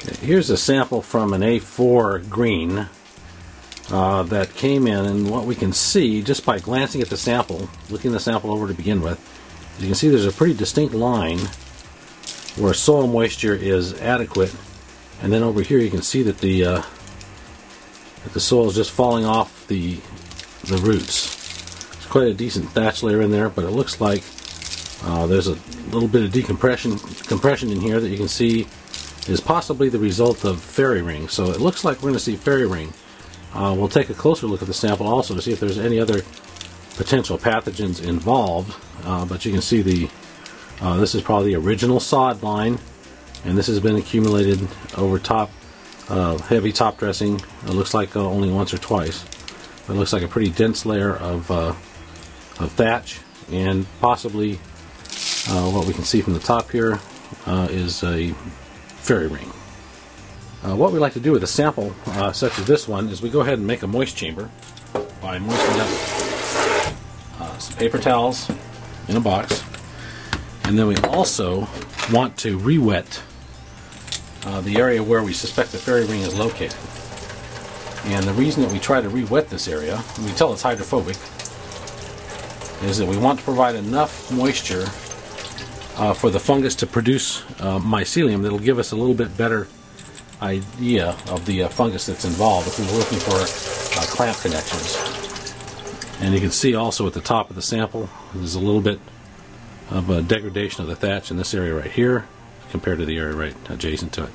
Here's a sample from an A4 green uh, that came in, and what we can see just by glancing at the sample, looking the sample over to begin with, you can see there's a pretty distinct line where soil moisture is adequate, and then over here you can see that the uh, that the soil is just falling off the the roots. It's quite a decent thatch layer in there, but it looks like uh, there's a little bit of decompression compression in here that you can see is possibly the result of fairy ring. So it looks like we're going to see fairy ring. Uh, we'll take a closer look at the sample also to see if there's any other potential pathogens involved. Uh, but you can see the uh, this is probably the original sod line, and this has been accumulated over top uh, heavy top dressing. It looks like uh, only once or twice. It looks like a pretty dense layer of, uh, of thatch, and possibly what we can see from the top here is a fairy ring. Uh, what we like to do with a sample uh, such as this one is we go ahead and make a moist chamber by moistening up uh, some paper towels in a box. And then we also want to re-wet uh, the area where we suspect the fairy ring is located. And the reason that we try to re-wet this area, we tell it's hydrophobic, is that we want to provide enough moisture uh, for the fungus to produce uh, mycelium that'll give us a little bit better idea of the uh, fungus that's involved if we are looking for uh, clamp connections. And you can see also at the top of the sample there's a little bit of a degradation of the thatch in this area right here compared to the area right adjacent to it.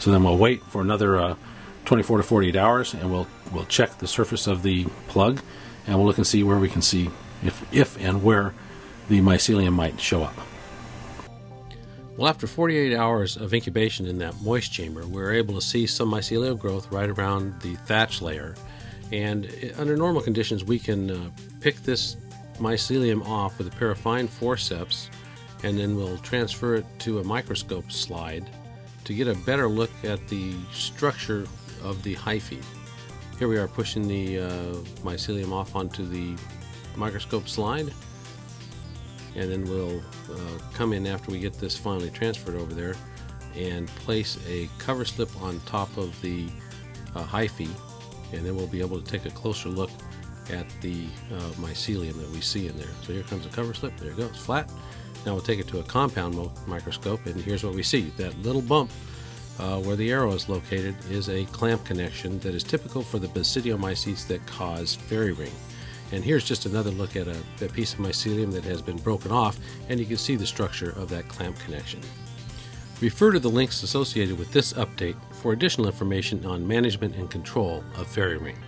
So then we'll wait for another uh, 24 to 48 hours and we'll we'll check the surface of the plug and we'll look and see where we can see if if and where the mycelium might show up. Well, after 48 hours of incubation in that moist chamber, we were able to see some mycelial growth right around the thatch layer. And under normal conditions, we can uh, pick this mycelium off with a pair of fine forceps, and then we'll transfer it to a microscope slide to get a better look at the structure of the hyphae. Here we are pushing the uh, mycelium off onto the microscope slide and then we'll uh, come in after we get this finally transferred over there and place a cover slip on top of the uh, hyphae and then we'll be able to take a closer look at the uh, mycelium that we see in there. So here comes a cover slip, there it goes, flat. Now we'll take it to a compound microscope and here's what we see. That little bump uh, where the arrow is located is a clamp connection that is typical for the basidiomycetes that cause fairy ring. And here's just another look at a, a piece of mycelium that has been broken off, and you can see the structure of that clamp connection. Refer to the links associated with this update for additional information on management and control of fairy ring.